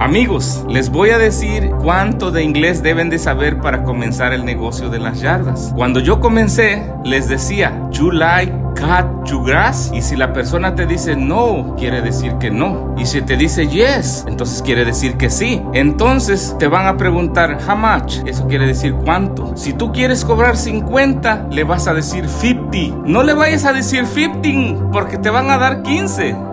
Amigos, les voy a decir cuánto de inglés deben de saber para comenzar el negocio de las yardas. Cuando yo comencé, les decía, you like cut your grass? Y si la persona te dice no, quiere decir que no. Y si te dice yes, entonces quiere decir que sí. Entonces te van a preguntar how much? Eso quiere decir cuánto. Si tú quieres cobrar 50, le vas a decir 50. No le vayas a decir 15 porque te van a dar 15.